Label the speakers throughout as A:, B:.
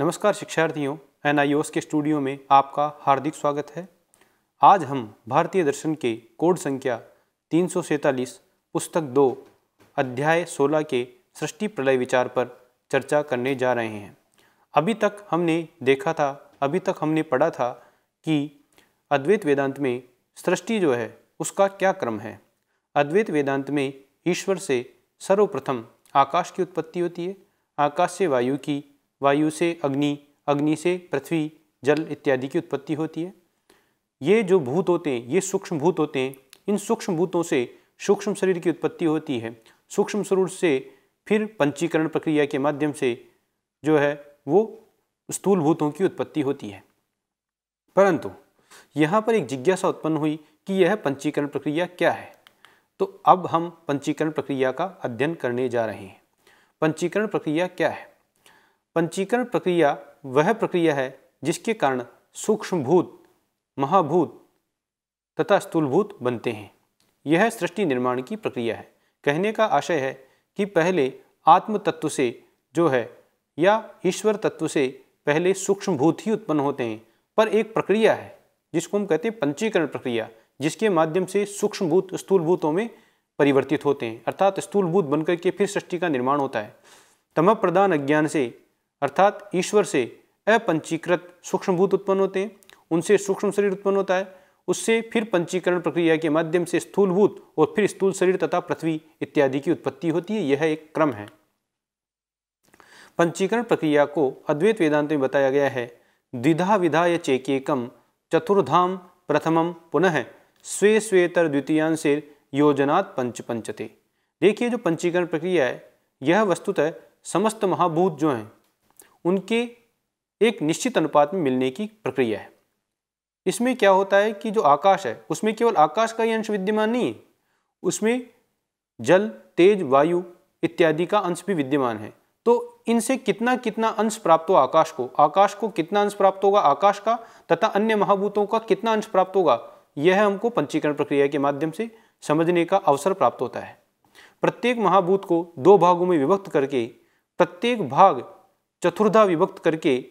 A: नमस्कार शिक्षार्थियों एन आई के स्टूडियो में आपका हार्दिक स्वागत है। आज हम भारतीय दर्शन के कोड संख्या तीन पुस्तक दो, अध्याय 16 के सृष्टि प्रलय विचार पर चर्चा करने जा रहे हैं। अभी तक हमने देखा था, अभी तक हमने पढ़ा था कि अद्वैत वेदांत में सृष्टि जो है, उसका क्या क्रम है। अद्वैत वेदांत में ईश्वर से सर्वप्रथम आकाश की उत्पत्ति होती है, आकाश से वायु की वायु से अग्नि अग्नि से पृथ्वी, जल इत्यादि की उत्पत्ति होती है। ये जो भूत होते हैं, ये सूक्ष्म भूत होते हैं, इन सूक्ष्म भूतों से सूक्ष्म शरीर की उत्पत्ति होती है। सूक्ष्म शरीर से फिर पंचीकरण प्रक्रिया के माध्यम से जो है, वो स्थूल भूतों की उत्पत्ति होती है। परंतु यहाँ पर एक जिज्ञासा उत्पन्न हुई कि यह पंचीकरण प्रक्रिया क्या है। तो अब हम पंचीकरण प्रक्रिया का अध्ययन करने जा रहे हैं। पंचीकरण प्रक्रिया क्या है? पंचीकरण प्रक्रिया वह प्रक्रिया है जिसके कारण सूक्ष्म भूत महाभूत तथा स्थूलभूत बनते हैं। यह सृष्टि निर्माण की प्रक्रिया है। कहने का आशय है कि पहले आत्म तत्व से जो है या ईश्वर तत्व से पहले सूक्ष्म भूत ही उत्पन्न होते हैं, पर एक प्रक्रिया है, जिसको हम कहते हैं पंचीकरण प्रक्रिया, जिसके माध्यम से सूक्ष्म भूत स्थूल भूतों में परिवर्तित होते हैं। अर्थात स्थूल भूत बनकर के फिर सृष्टि का निर्माण होता है। तम प्रदान अज्ञान से अर्थात ईश्वर से अपंचीकृत सूक्ष्मभूत उत्पन्न होते हैं, उनसे सूक्ष्म शरीर उत्पन्न होता है, उससे फिर पंचीकरण प्रक्रिया के माध्यम से स्थूलभूत और फिर स्थूल शरीर तथा पृथ्वी इत्यादि की उत्पत्ति होती है, यह एक क्रम है। पंचीकरण प्रक्रिया को अद्वैत वेदांत में बताया गया है, द्विधा विधाय चेकेकम चतुर्धाम प्रथमम पुनः स्वे स्वेतर द्वितीयांशे योजनात् पंच पंचते। देखिए जो पंचीकरण प्रक्रिया है, यह वस्तुतः समस्त महाभूत जो हैं उनके एक निश्चित अनुपात में मिलने की प्रक्रिया है। इसमें क्या होता है कि जो आकाश है, उसमें केवल आकाश का ही अंश विद्यमान नहीं है। उसमें जल, तेज, वायु इत्यादि का अंश भी विद्यमान है। तो इनसे कितना कितना अंश प्राप्त होगा आकाश को आकाश को कितना अंश प्राप्त होगा आकाश का, तथा अन्य महाभूतों का कितना अंश प्राप्त होगा, यह हमको पंचीकरण प्रक्रिया के माध्यम से समझने का अवसर प्राप्त होता है। प्रत्येक महाभूत को दो भागों में विभक्त करके प्रत्येक भाग चतुर्धा विभक्त करके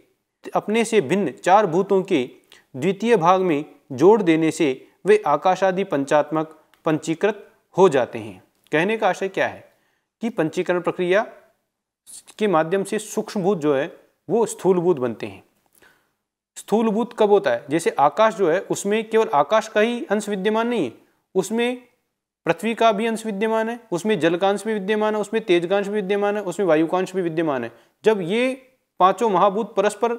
A: अपने से भिन्न चार भूतों के द्वितीय भाग में जोड़ देने से वे आकाशादि पंचात्मक पंचीकृत हो जाते हैं। कहने का आशय क्या है? कि पंचीकरण प्रक्रिया के माध्यम से सूक्ष्मभूत जो है, वो स्थूलभूत बनते हैं। स्थूलभूत कब होता है? जैसे आकाश जो है, उसमें केवल आकाश का ही अंश विद्यमान नहीं है, उसमें पृथ्वी का भी अंश विद्यमान है, उसमें जल का अंश भी विद्यमान है, उसमें तेजकांश भी विद्यमान है, उसमें वायुकांश भी विद्यमान है। जब ये पाँचों महाभूत परस्पर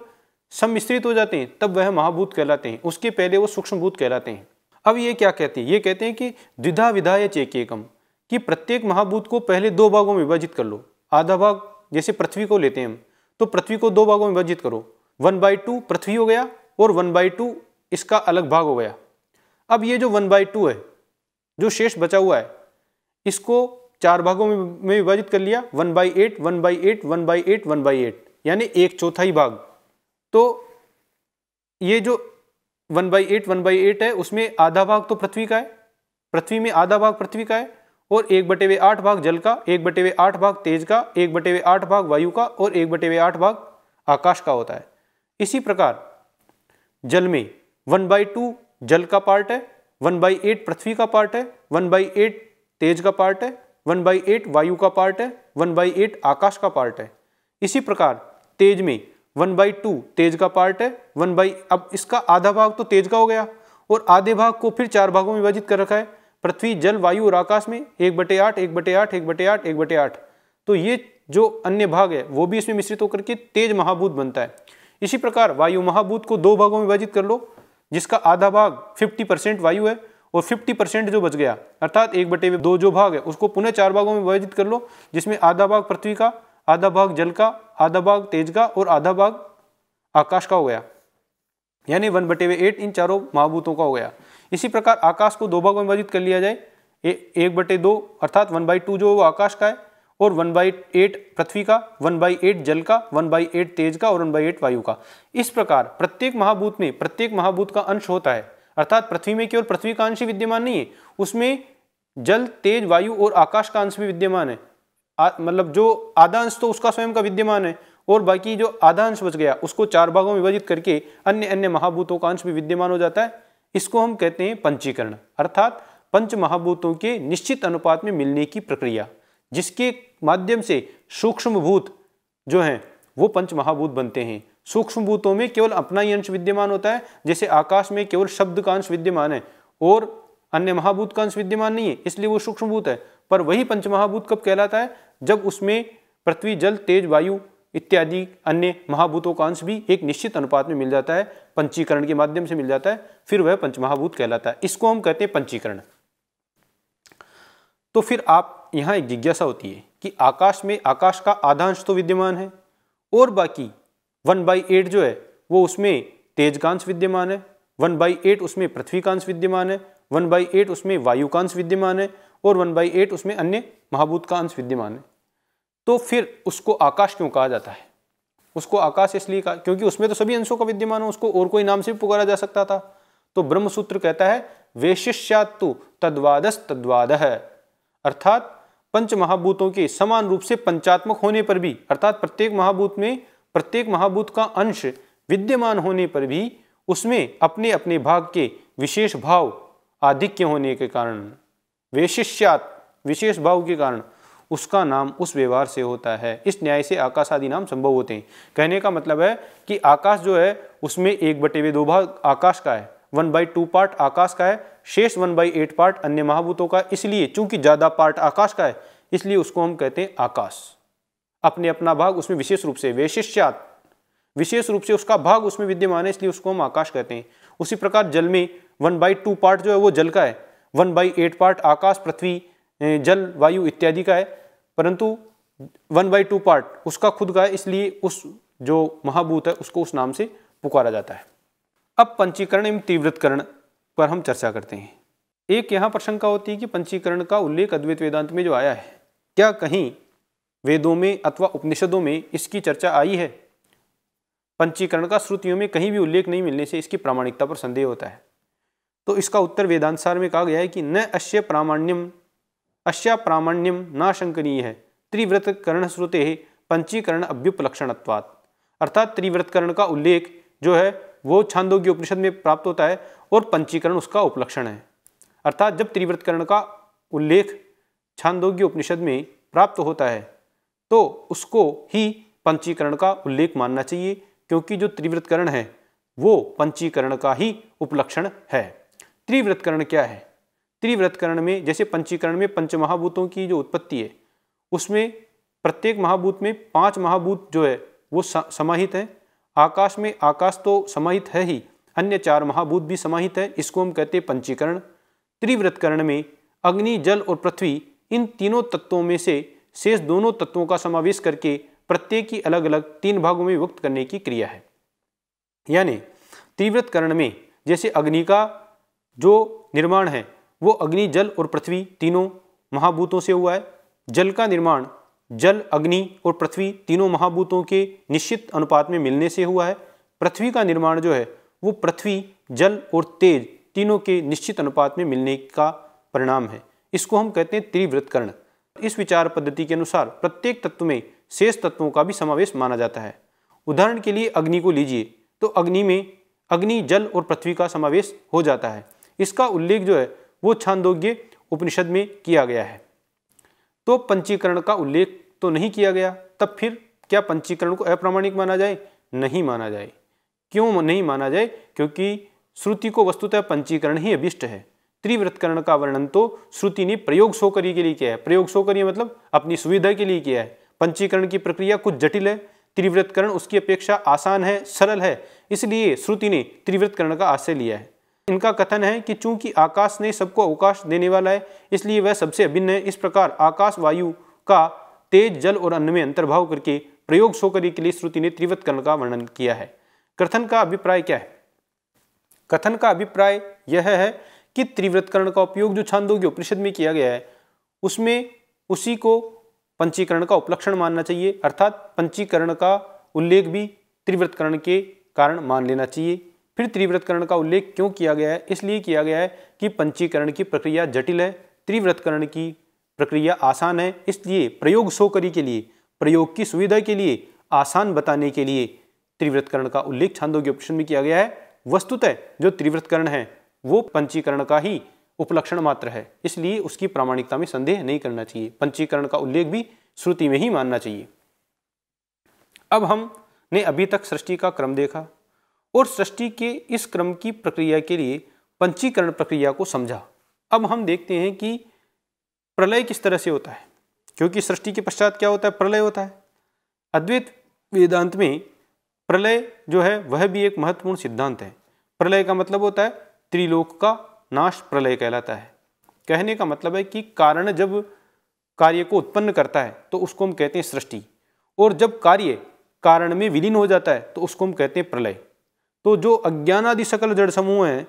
A: सम्मिश्रित हो जाते हैं, तब वह महाभूत कहलाते हैं। उसके पहले वो सूक्ष्मभूत कहलाते हैं। अब ये क्या कहते हैं? ये कहते हैं कि द्विधा विधाय चेकेकम, कि प्रत्येक महाभूत को पहले दो भागों में विभाजित कर लो। आधा भाग जैसे पृथ्वी को लेते हैं हम तो पृथ्वी को दो भागों में विभाजित करो। वन बाई टू पृथ्वी हो गया और वन बाई टू इसका अलग भाग हो गया। अब ये जो वन बाई टू है जो शेष बचा हुआ है, इसको चार भागों में विभाजित कर लिया one by eight one by eight one by eight one by eight यानी एक चौथाई भाग। तो ये जो one by eight one by eight है, उसमें आधा भाग तो पृथ्वी का है। पृथ्वी में आधा भाग पृथ्वी का है और एक बटे हुए आठ भाग जल का, एक बटे हुए आठ भाग तेज का, एक बटे हुए आठ भाग वायु का और एक बटे हुए आठ भाग आकाश का होता है। इसी प्रकार जल में वन बाई टू जल का पार्ट है वन बाई एट पृथ्वी का पार्ट है, वन बाई एट तेज का पार्ट है, वन बाई एट वायु का पार्ट है, वन बाई एट आकाश का पार्ट है। इसी प्रकार तेज में वन बाई टू तेज का पार्ट है, वन बाई, अब इसका आधा भाग तो तेज का हो गया और आधे भाग को फिर चार भागों में विभाजित कर रखा है। पृथ्वी, जल, वायु और आकाश में एक बटे आठ, एक बटे आठ, एक बटे आठ, एक बटे आठ। तो ये जो अन्य भाग है, वो भी इसमें मिश्रित होकर के तेज महाभूत बनता है। इसी प्रकार वायु महाभूत को दो भागों में विभाजित कर लो जिसका आधा भाग 50 परसेंट वायु है और 50 परसेंट जो बच गया अर्थात एक बटे दो जो भाग है उसको पुनः चार भागों में विभाजित कर लो जिसमें आधा भाग पृथ्वी का आधा भाग जल का आधा भाग तेज का और आधा भाग आकाश का हो गया। यानी वन बटे एट इन चारों महाभूतों का हो गया। इसी प्रकार आकाश को दो भागों में विभाजित कर लिया जाए ए, एक बटे दो अर्थात वन बाई टू जो वो आकाश का है और वन बाई एट पृथ्वी का, वन बाई एट जल का, वन बाई एट तेज का और वन बाई एट वायु का। इस प्रकार प्रत्येक महाभूत में प्रत्येक महाभूत का अंश होता है। अर्थात पृथ्वी में केवल पृथ्वी का अंश विद्यमान नहीं है। उसमें जल, तेज, वायु और आकाश का अंश भी विद्यमान है। मतलब जो आधा अंश तो उसका स्वयं का विद्यमान है और बाकी जो आधा अंश बच गया, उसको चार भागों में विभाजित करके अन्य अन्य महाभूतों का अंश भी विद्यमान हो जाता है। इसको हम कहते हैं पंचीकरण। अर्थात पंच महाभूतों के निश्चित अनुपात में मिलने की प्रक्रिया। जिसके माध्यम से सूक्ष्म भूत जो हैं, वो पंच महाभूत बनते हैं। सूक्ष्म भूतों में केवल अपना ही अंश विद्यमान होता है, जैसे आकाश में केवल शब्द का अंश विद्यमान है, और अन्य महाभूत का अंश विद्यमान नहीं है, इसलिए वो सूक्ष्म भूत है। पर वही पंच महाभूत कब कहलाता है? जब उसमें पृथ्वी, जल, तेज, वायु इत्यादि अन्य महाभूतों का अंश भी एक निश्चित अनुपात में मिल जाता है, पंचीकरण के माध्यम से मिल जाता है, फिर वह पंचमहाभूत कहलाता है। इसको हम कहते हैं पंचीकरण। तो फिर आप यहाँ एक जिज्ञासा होती है कि आकाश में आकाश का आधांश तो विद्यमान है और बाकी वन बाई एट जो है, वो उसमें तेज कांश विद्यमान है, वन बाई एट उसमें पृथ्वी कांश विद्यमान है, वन बाई एट उसमें वायु कांश विद्यमान है और वन बाई एट उसमें अन्य महाभूत का अंश विद्यमान है। तो फिर उसको आकाश क्यों कहा जाता है? उसको आकाश इसलिए कहा, क्योंकि उसमें तो सभी अंशों का विद्यमान है, उसको और कोई नाम से भी पुकारा जा सकता था। तो ब्रह्मसूत्र कहता है वेशिष्यात्तु तद्वादस तद्वाद है अर्थात पंच महाभूतों के समान रूप से पंचात्मक होने पर भी, अर्थात प्रत्येक महाभूत में, प्रत्येक महाभूत का अंश विद्यमान होने पर भी उसमें अपने अपने भाग के विशेष भाव आधिक्य होने के कारण, वेशिष्यात विशेष भाव के कारण उसका नाम उस व्यवहार से होता है। इस न्याय से आकाश आदि नाम संभव होते हैं। कहने का मतलब है कि आकाश जो है, उसमें एक बटे हुए दो भाग आकाश का है। वन बाई टू पार्ट आकाश का है शेष वन बाई एट पार्ट अन्य महाभूतों का, इसलिए चूँकि ज़्यादा पार्ट आकाश का है, इसलिए उसको हम कहते हैं आकाश। अपने अपना भाग उसमें विशेष रूप से वैशिष्यात विशेष रूप से उसका भाग उसमें विद्यमान है, इसलिए उसको हम आकाश कहते हैं। उसी प्रकार जल में वन बाई टू पार्ट जो है वो जल का है। वन बाई एट पार्ट आकाश, पृथ्वी जल, वायु इत्यादि का है। परंतु वन बाई टू पार्ट उसका खुद का है, इसलिए उस जो महाभूत है, उसको उस नाम से पुकारा जाता है। अब पंचीकरण एवं तीव्रतकरण। पर हम चर्चा करते हैं। एक यहाँ पर शंका होती है कि पंचीकरण का उल्लेख अद्वैत वेदांत में जो आया है, क्या कहीं वेदों में अथवा उपनिषदों में इसकी चर्चा आई है? पंचीकरण का श्रुतियों में कहीं भी उल्लेख नहीं मिलने से इसकी प्रामाणिकता पर संदेह होता है। तो इसका उत्तर वेदांत सार में कहा गया है कि न अश्य प्रामाण्यम, अश्या प्रामाण्यम नाशंकनीय है। त्रिव्रतकरण श्रुते पंचीकरण अभ्युपलक्षणत्वात्। अर्थात त्रिव्रतकरण का उल्लेख जो है वो छांदोग्य उपनिषद में प्राप्त होता है और पंचीकरण उसका उपलक्षण है। अर्थात जब त्रिव्रतकरण का उल्लेख छांदोग्य उपनिषद में प्राप्त होता है तो उसको ही पंचीकरण का उल्लेख मानना चाहिए, क्योंकि जो त्रिव्रतकरण है, वो पंचीकरण का ही उपलक्षण है। त्रिव्रतकरण क्या है? त्रिव्रतकरण में, जैसे पंचीकरण में पंचमहाभूतों की जो उत्पत्ति है, उसमें प्रत्येक महाभूत में पाँच महाभूत जो है, वो समाहित है। आकाश में आकाश तो समाहित है ही, अन्य चार महाभूत भी समाहित है, इसको हम कहते हैं पंचीकरण। त्रिव्रतकरण में अग्नि, जल और पृथ्वी, इन तीनों तत्वों में से शेष दोनों तत्वों का समावेश करके प्रत्येक की अलग अलग तीन भागों में विभक्त करने की क्रिया है। यानी त्रिव्रतकरण में जैसे अग्नि का जो निर्माण है, वो अग्नि, जल और पृथ्वी तीनों महाभूतों से हुआ है। जल का निर्माण जल, अग्नि और पृथ्वी तीनों महाभूतों के निश्चित अनुपात में मिलने से हुआ है। पृथ्वी का निर्माण जो है, वो पृथ्वी, जल और तेज तीनों के निश्चित अनुपात में मिलने का परिणाम है। इसको हम कहते हैं त्रिव्रतकर्ण इस विचार पद्धति के अनुसार प्रत्येक तत्व में शेष तत्वों का भी समावेश माना जाता है। उदाहरण के लिए अग्नि को लीजिए तो अग्नि में अग्नि, जल और पृथ्वी का समावेश हो जाता है। इसका उल्लेख जो है, वो छांदोग्य उपनिषद में किया गया है। तो पंचीकरण का उल्लेख तो नहीं किया गया। तब फिर क्या पंचीकरण को अप्रामाणिक माना जाए? नहीं माना जाए। क्यों नहीं माना जाए? क्योंकि श्रुति को वस्तुतः पंचीकरण ही अभिष्ट है। त्रिव्रतकरण का वर्णन तो श्रुति ने प्रयोग सोकरी के लिए किया है। प्रयोग सोकरी मतलब अपनी सुविधा के लिए किया है। पंचीकरण की प्रक्रिया कुछ जटिल है। त्रिव्रतकरण उसकी अपेक्षा आसान है, सरल है। इसलिए श्रुति ने त्रिव्रतकरण का आश्रय लिया है। इनका कथन है कि चूँकि आकाश ने सबको अवकाश देने वाला है, इसलिए वह सबसे अभिन्न है। इस प्रकार आकाश वायु का तेज जल और अन्न में अंतर्भाव करके प्रयोग सोकरी के लिए श्रुति ने त्रिवत कर्ण का वर्णन किया है। कथन का अभिप्राय क्या है? कथन का अभिप्राय यह है कि त्रिव्रतकरण का उपयोग जो छांदोग्य उपनिषद में किया गया है, उसमें उसी को पंचीकरण का उपलक्षण मानना चाहिए, अर्थात पंचीकरण का उल्लेख भी त्रिव्रतकरण के कारण मान लेना चाहिए। फिर त्रिव्रतकरण का उल्लेख क्यों किया गया है? इसलिए किया गया है कि पंचीकरण की प्रक्रिया जटिल है, त्रिव्रतकरण की प्रक्रिया आसान है, इसलिए प्रयोग सोकरी के लिए, प्रयोग की सुविधा के लिए, आसान बताने के लिए त्रिव्रतकरण का उल्लेख छांदोग्य उपनिषद में किया गया है। वस्तुतः जो त्रिव्रतकरण है, वो पंचीकरण का ही उपलक्षण मात्र है, इसलिए उसकी प्रामाणिकता में संदेह नहीं करना चाहिए। पंचीकरण का उल्लेख भी श्रुति में ही मानना चाहिए। अब हमने अभी तक सृष्टि का क्रम देखा और सृष्टि के इस क्रम की प्रक्रिया के लिए पंचीकरण प्रक्रिया को समझा। अब हम देखते हैं कि प्रलय किस तरह से होता है, क्योंकि सृष्टि के पश्चात क्या होता है? प्रलय होता है। अद्वैत वेदांत में प्रलय जो है, वह भी एक महत्वपूर्ण सिद्धांत है। प्रलय का मतलब होता है, त्रिलोक का नाश प्रलय कहलाता है। कहने का मतलब है कि कारण जब कार्य को उत्पन्न करता है तो उसको हम कहते हैं सृष्टि, और जब कार्य कारण में विलीन हो जाता है तो उसको हम कहते हैं प्रलय। तो जो अज्ञान आदि सकल जड़ समूह हैं,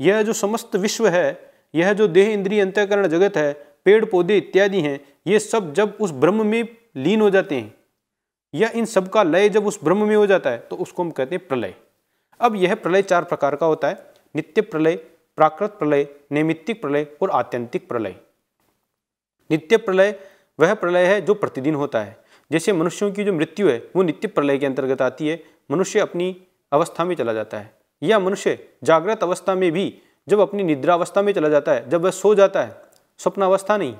A: यह जो समस्त विश्व है, यह जो देह इंद्रिय अंत्यकरण जगत है, पेड़ पौधे इत्यादि हैं, ये सब जब उस ब्रह्म में लीन हो जाते हैं, या इन सब का लय जब उस ब्रह्म में हो जाता है तो उसको हम कहते हैं प्रलय। अब यह प्रलय चार प्रकार का होता है, नित्य प्रलय, प्राकृत प्रलय, नैमित्तिक प्रलय और आत्यंतिक प्रलय। नित्य प्रलय वह प्रलय है जो प्रतिदिन होता है। जैसे मनुष्यों की जो मृत्यु है, वो नित्य प्रलय के अंतर्गत आती है। मनुष्य अपनी अवस्था में चला जाता है। या मनुष्य जागृत अवस्था में भी जब अपनी निद्रावस्था में चला जाता है, जब वह सो जाता है, स्वप्नावस्था नहीं,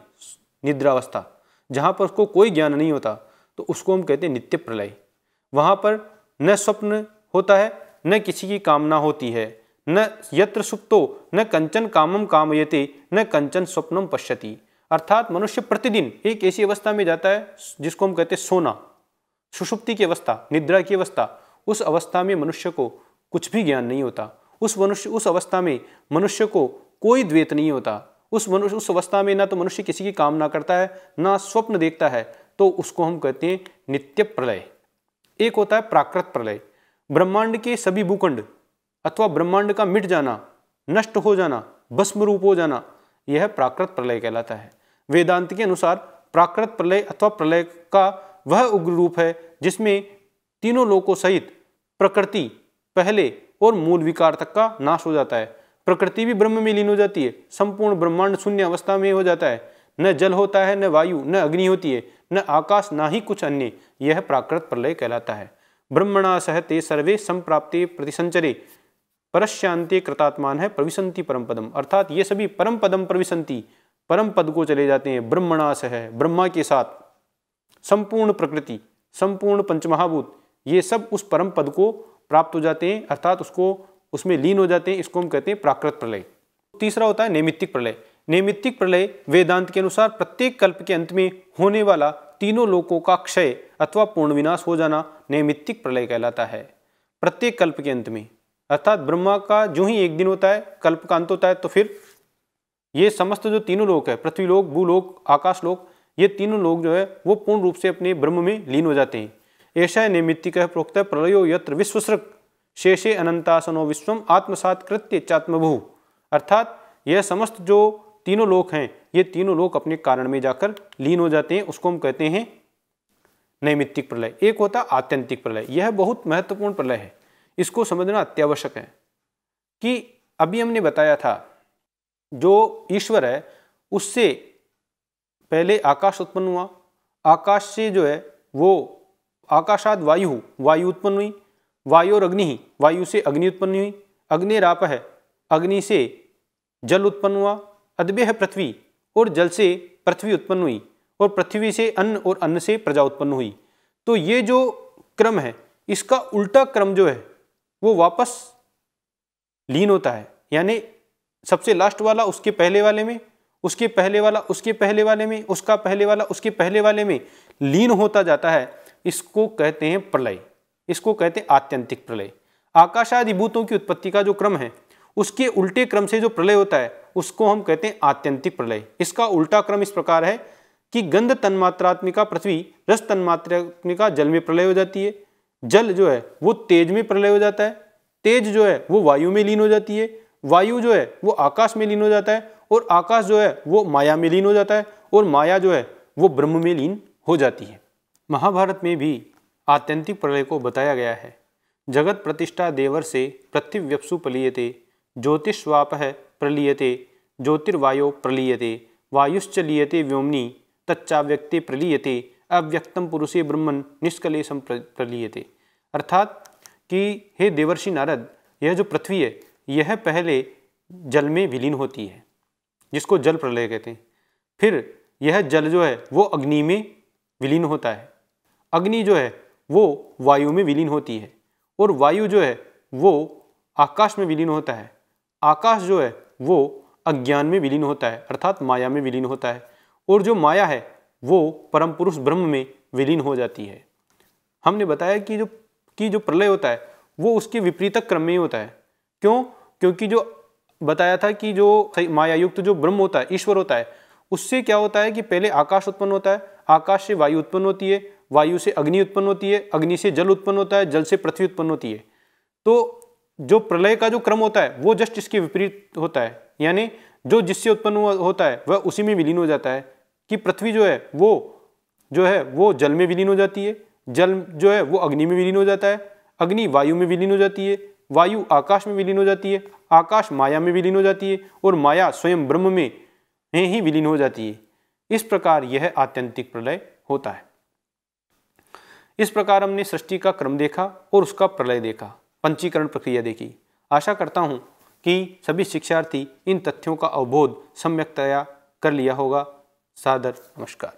A: निद्रावस्था, जहाँ पर उसको कोई ज्ञान नहीं होता तो उसको हम कहते हैं नित्य प्रलय। वहाँ पर न स्वप्न होता है, न किसी की कामना होती है, न यत्र सुप्तो, न कंचन कामम कामयते, न कंचन स्वप्नम पश्यति। अर्थात मनुष्य प्रतिदिन एक ऐसी अवस्था में जाता है, जिसको हम कहते हैं सोना, सुषुप्ति की अवस्था, निद्रा की अवस्था। उस अवस्था में मनुष्य को कुछ भी ज्ञान नहीं होता। उस मनुष्य, उस अवस्था में मनुष्य को कोई द्वेत नहीं होता। उस मनुष्य, उस अवस्था में ना तो मनुष्य किसी की कामना करता है, ना स्वप्न देखता है। तो उसको हम कहते हैं नित्य प्रलय। एक होता है प्राकृत प्रलय। ब्रह्मांड के सभी भूखंड अथवा ब्रह्मांड का मिट जाना, नष्ट हो जाना, भस्म रूप हो जाना, यह प्राकृत प्रलय कहलाता है। वेदांत के अनुसार प्राकृत प्रलय अथवा प्रलय का वह उग्र रूप है जिसमें तीनों लोकों सहित प्रकृति पहले और मूल विकार तक का नाश हो जाता है। प्रकृति भी ब्रह्म में लीन हो जाती है। संपूर्ण ब्रह्मांड शून्य अवस्था में हो जाता है। न जल होता है, न वायु, न अग्नि होती है, न आकाश, ना ही कुछ अन्य। यह प्राकृत प्रलय कहलाता है। ब्रह्मणा सह ते सर्वे संप्राप्ति प्रतिसंचरे। परशांति कृतात्मान है प्रविशंति परम पदम अर्थात ये सभी परम पदम प्रविशंति परम पद को चले जाते हैं ब्रह्मणा सह, ब्रह्मा के साथ। संपूर्ण प्रकृति, संपूर्ण पंचमहाभूत। ये सब उस परम पद को प्राप्त हो जाते हैं, अर्थात उसको, उसमें लीन हो जाते हैं, इसको हम कहते हैं प्राकृत प्रलय। तीसरा होता है नैमित्तिक प्रलय। नैमित्तिक प्रलय वेदांत के अनुसार प्रत्येक कल्प के अंत में होने वाला तीनों लोकों का क्षय अथवा पूर्ण विनाश हो जाना नैमित्तिक प्रलय कहलाता है, प्रत्येक कल्प के अंत में। अर्थात ब्रह्मा का जो ही एक दिन होता है, कल्प का अंत होता है तो फिर ये समस्त जो तीनों लोक है, पृथ्वी लोक, भूलोक, आकाश लोक, ये तीनों लोग जो है, वो पूर्ण रूप से अपने ब्रह्म में लीन हो जाते हैं। ऐसा नैमित्तिक प्रोक्त प्रलयो यत्र विश्वसृक। शेषे अनंतासनो विश्वम आत्मसात कृत्य चात्मभू। अर्थात यह समस्त जो तीनों लोक हैं, ये तीनों लोक अपने कारण में जाकर लीन हो जाते हैं, उसको हम कहते हैं नैमित्तिक प्रलय। एक होता आत्यंतिक प्रलय। यह बहुत महत्वपूर्ण प्रलय है। इसको समझना अत्यावश्यक है कि अभी हमने बताया था, जो ईश्वर है, उससे पहले आकाश उत्पन्न हुआ। आकाश से जो है, वो आकाशाद वायु वायु उत्पन्न हुई, वायु और अग्नि वायु से अग्नि उत्पन्न हुई, अग्नि राप है, अग्नि से जल उत्पन्न हुआ अदबे है पृथ्वी और जल से पृथ्वी उत्पन्न हुई और पृथ्वी से अन्न और अन्न से प्रजा उत्पन्न हुई। तो ये जो क्रम है, इसका उल्टा क्रम जो है, वो वापस लीन होता है। यानी सबसे लास्ट वाला, उसके पहले वाले में, उसके पहले वाला, उसके पहले वाले में, उसका पहले वाला, उसके पहले वाले में लीन होता जाता है। इसको कहते हैं प्रलय। इसको कहते हैं आत्यंतिक प्रलय। आकाशादि भूतों की उत्पत्ति का जो क्रम है, उसके उल्टे क्रम से जो प्रलय होता है, उसको हम कहते हैं आत्यंतिक प्रलय। इसका उल्टा क्रम इस प्रकार है कि गंध तन्मात्रात्मिका पृथ्वी, रस तन्मात्रात्मिका जल में प्रलय हो जाती है। जल जो है, वो तेज में प्रलय हो जाता है। तेज जो है, वो वायु में लीन हो जाती है। वायु जो है, वो आकाश में लीन हो जाता है और आकाश जो है, वो माया में लीन हो जाता है और माया जो है, वो ब्रह्म में लीन हो जाती है। महाभारत में भी आत्यंतिक प्रलय को बताया गया है। जगत प्रतिष्ठा देवर से पृथ्व्यपसु पलीयते, ज्योतिष्वाप प्रलीयते, ज्योतिर्वायो प्रलीयते, वायुश्च लीयते व्योमनी, तच्चा व्यक्ति प्रलीयते अव्यक्तम पुरुषे ब्रह्मन निष्कलेशम प्रलीयते। अर्थात कि हे देवर्षि नारद, यह जो पृथ्वी है, यह पहले जल में विलीन होती है, जिसको जल प्रलय कहते हैं। फिर यह जल जो है, वो अग्नि में विलीन होता है। अग्नि जो है, वो वायु में विलीन होती है। और वायु जो है, वो आकाश में विलीन होता है। आकाश जो है, वो अज्ञान में विलीन होता है, अर्थात माया में विलीन होता है। और जो माया है, वो परम पुरुष ब्रह्म में विलीन हो जाती है। हमने बताया कि जो कि जो प्रलय होता है, वो उसके विपरीतक क्रम में ही होता है। क्यों? क्योंकि जो बताया था कि जो माया युक्त जो ब्रह्म होता है, ईश्वर होता है, उससे क्या होता है कि पहले आकाश उत्पन्न होता है, आकाश से वायु उत्पन्न होती है वायु से अग्नि उत्पन्न होती है, अग्नि से जल उत्पन्न होता है, जल से पृथ्वी उत्पन्न होती है। तो जो प्रलय का जो क्रम होता है, वो जस्ट इसके विपरीत होता है। यानी जो जिससे उत्पन्न होता है, वह उसी में विलीन हो जाता है कि पृथ्वी जो है, वो जो है, वो जल में विलीन हो जाती है, जल जो है, वो अग्नि में विलीन हो जाता है, अग्नि वायु में विलीन हो जाती है, वायु आकाश में विलीन हो जाती है, आकाश माया में विलीन हो जाती है, और माया स्वयं ब्रह्म में ही विलीन हो जाती है। इस प्रकार यह आत्यंतिक प्रलय होता है। इस प्रकार हमने सृष्टि का क्रम देखा और उसका प्रलय देखा, पंचीकरण प्रक्रिया देखी। आशा करता हूँ कि सभी शिक्षार्थी इन तथ्यों का अवबोध सम्यकतया कर लिया होगा। सादर नमस्कार।